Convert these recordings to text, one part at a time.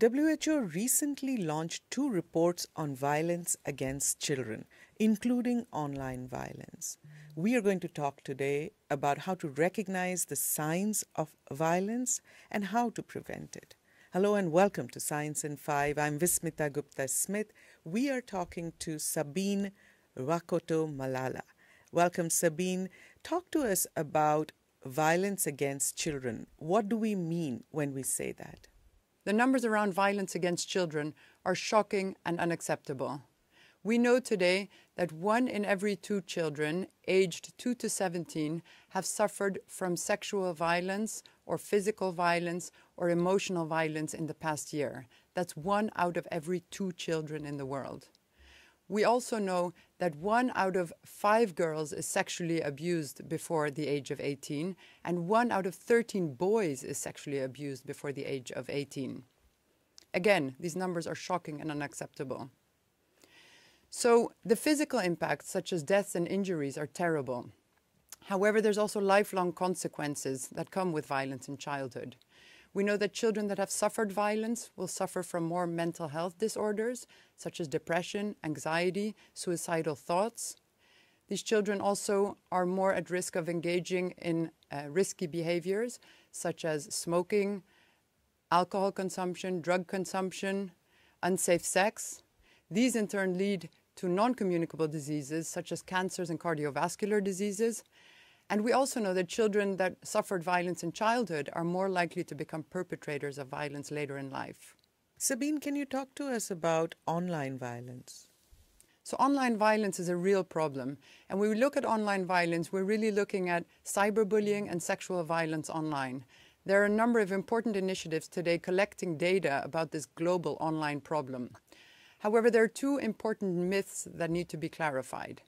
WHO recently launched two reports on violence against children, including online violence. We are going to talk today about how to recognize the signs of violence and how to prevent it. Hello and welcome to Science in 5. I'm Vismita Gupta Smith. We are talking to Sabine Rakotomalala. Welcome, Sabine. Talk to us about violence against children. What do we mean when we say that? The numbers around violence against children are shocking and unacceptable. We know today that one in every two children aged 2 to 17 have suffered from sexual violence or physical violence or emotional violence in the past year. That's one out of every two children in the world. We also know that one out of five girls is sexually abused before the age of 18, and one out of 13 boys is sexually abused before the age of 18. Again, these numbers are shocking and unacceptable. So the physical impacts, such as deaths and injuries, are terrible. However, there's also lifelong consequences that come with violence in childhood. We know that children that have suffered violence will suffer from more mental health disorders, such as depression, anxiety, suicidal thoughts. These children also are more at risk of engaging in uh, risky behaviors, such as smoking, alcohol consumption, drug consumption, unsafe sex. These in turn lead to non-communicable diseases, such as cancers and cardiovascular diseases, and we also know that children that suffered violence in childhood are more likely to become perpetrators of violence later in life. Sabine, can you talk to us about online violence? So online violence is a real problem. And when we look at online violence, we're really looking at cyberbullying and sexual violence online. There are a number of important initiatives today collecting data about this global online problem. However, there are two important myths that need to be clarified.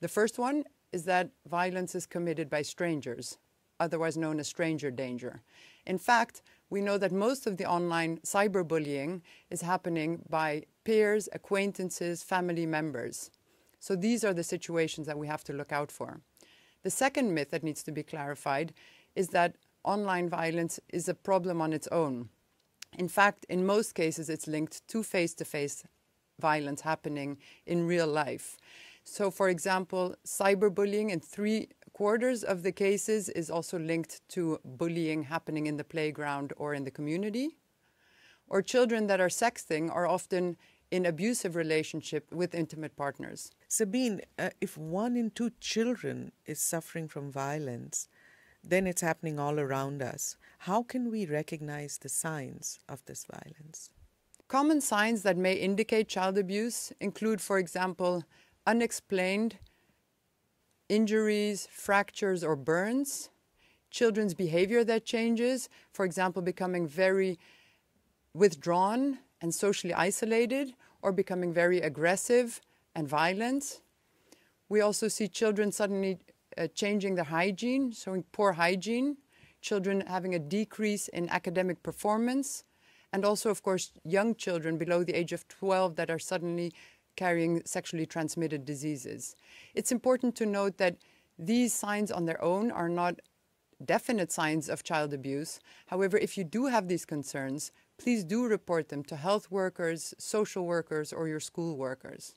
The first one is that violence is committed by strangers, otherwise known as stranger danger. In fact, we know that most of the online cyberbullying is happening by peers, acquaintances, family members. So these are the situations that we have to look out for. The second myth that needs to be clarified is that online violence is a problem on its own. In fact, in most cases, it's linked to face-to-face -face violence happening in real life. So for example, cyberbullying in three quarters of the cases is also linked to bullying happening in the playground or in the community. Or children that are sexting are often in abusive relationship with intimate partners. Sabine, uh, if one in two children is suffering from violence, then it's happening all around us. How can we recognize the signs of this violence? Common signs that may indicate child abuse include, for example, unexplained injuries, fractures, or burns, children's behavior that changes, for example, becoming very withdrawn and socially isolated, or becoming very aggressive and violent. We also see children suddenly uh, changing their hygiene, showing poor hygiene, children having a decrease in academic performance, and also, of course, young children below the age of 12 that are suddenly carrying sexually transmitted diseases. It's important to note that these signs on their own are not definite signs of child abuse. However, if you do have these concerns, please do report them to health workers, social workers, or your school workers.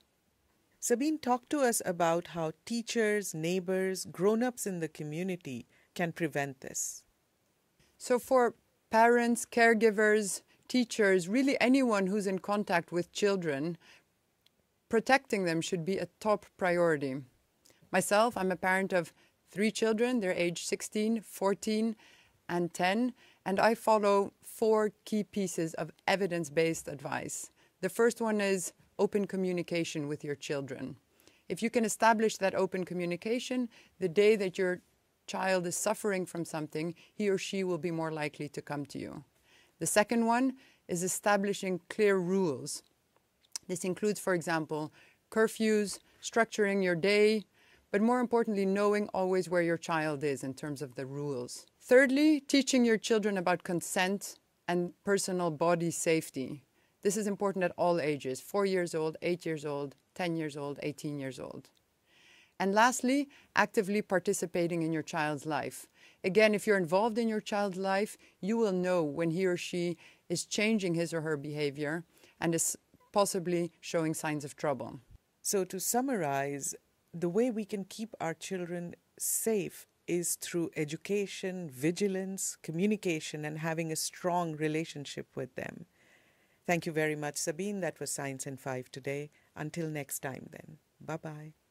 Sabine, talk to us about how teachers, neighbors, grown-ups in the community can prevent this. So for parents, caregivers, teachers, really anyone who's in contact with children, protecting them should be a top priority. Myself, I'm a parent of three children. They're age 16, 14, and 10. And I follow four key pieces of evidence-based advice. The first one is open communication with your children. If you can establish that open communication, the day that your child is suffering from something, he or she will be more likely to come to you. The second one is establishing clear rules. This includes, for example, curfews, structuring your day, but more importantly, knowing always where your child is in terms of the rules. Thirdly, teaching your children about consent and personal body safety. This is important at all ages, four years old, eight years old, 10 years old, 18 years old. And lastly, actively participating in your child's life. Again, if you're involved in your child's life, you will know when he or she is changing his or her behavior and is possibly showing signs of trouble. So, to summarize, the way we can keep our children safe is through education, vigilance, communication, and having a strong relationship with them. Thank you very much, Sabine. That was Science in 5 today. Until next time, then. Bye bye.